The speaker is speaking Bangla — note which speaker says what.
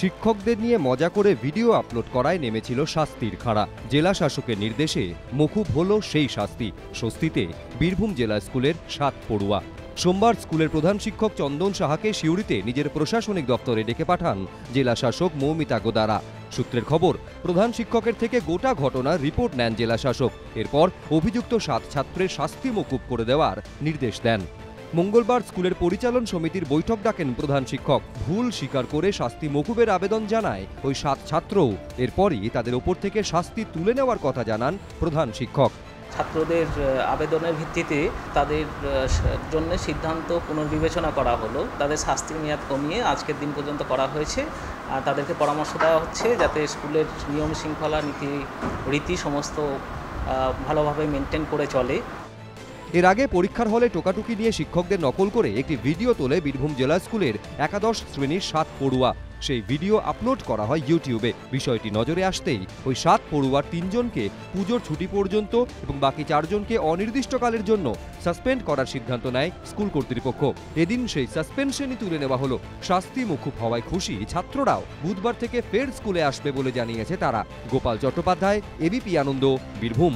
Speaker 1: শিক্ষকদের নিয়ে মজা করে ভিডিও আপলোড করায় নেমেছিল শাস্তির খাড়া। জেলা শাসকের নির্দেশে মকুব হল সেই শাস্তি। স্বস্তিতে বীরভূম জেলা স্কুলের সাত পড়ুয়া। সোমবার স্কুলের প্রধান শিক্ষক চন্দন সাহাকে সিউড়িতে নিজের প্রশাসনিক দপ্তরে ডেকে পাঠান জেলা শাসক মৌমিতা গোদারা। সূত্রের খবর, প্রধান শিক্ষকের থেকে গোটা ঘটনার রিপোর্ট নেন জেলা শাসক। এরপর অভিযুক্ত সাত ছাত্রের শাস্তি মকুব করে দেওয়ার নির্দেশ দেন। মঙ্গলবার স্কুলের পরিচালন সমিতির বৈঠক ডাকেন প্রধান শিক্ষক। ভুল স্বীকার করে শাস্তি মকুবের আবেদন জানায়। ওই সাত ছাত্রও এরপরই তাদের ওপর থেকে শাস্তি তুলে নেওয়ার কথা জানান প্রধান শিক্ষক।
Speaker 2: ছাত্রদের আবেদনের ভিত্তিতে তাদের জন্য সিদ্ধান্ত পুনর্বিবেচনা করা হলো। তাদের শাস্তির মেয়াদ কমিয়ে আজকের দিন পর্যন্ত করা হয়েছে। আর তাদেরকে পরামর্শ দেওয়া হচ্ছে যাতে স্কুলের নিয়ম শৃঙ্খলা নীতি, রীতি সমস্ত ভালোভাবে মেনটেন করে চলে।
Speaker 1: এর আগে পরীক্ষার হলে টোকাটুকি নিয়ে শিক্ষকদের নকল করে একটি ভিডিও তোলে বীরভূম জেলা স্কুলের একাদশ শ্রেণির সাত পড়ুয়া। সেই ভিডিও আপলোড করা হয় ইউটিউবে। বিষয়টি নজরে আসতেই ওই সাত পড়ুয়ার তিনজনকে পুজোর ছুটি পর্যন্ত এবং বাকি চারজনকে অনির্দিষ্টকালের জন্য সাসপেন্ড করার সিদ্ধান্ত নেয় স্কুল কর্তৃপক্ষ। এদিন সেই সাসপেনশনই তুলে নেওয়া হলো। শাস্তি মুকুব হওয়ায় খুশি ছাত্ররাও বুধবার থেকে ফের স্কুলে আসবে বলে জানিয়েছে তারা। গোপাল চট্টোপাধ্যায় এবিপি আনন্দ, বীরভূম।